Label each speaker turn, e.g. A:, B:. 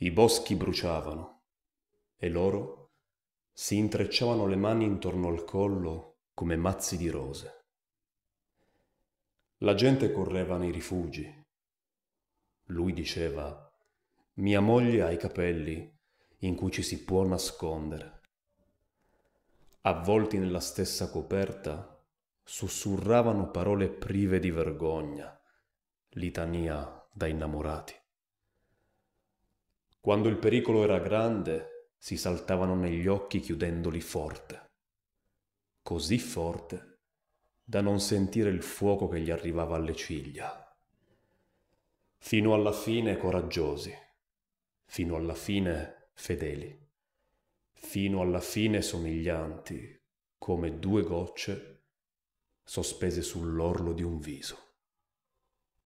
A: I boschi bruciavano e loro si intrecciavano le mani intorno al collo come mazzi di rose. La gente correva nei rifugi. Lui diceva, mia moglie ha i capelli in cui ci si può nascondere. Avvolti nella stessa coperta, sussurravano parole prive di vergogna, litania da innamorati. Quando il pericolo era grande, si saltavano negli occhi chiudendoli forte, così forte da non sentire il fuoco che gli arrivava alle ciglia. Fino alla fine coraggiosi, fino alla fine fedeli, fino alla fine somiglianti come due gocce sospese sull'orlo di un viso.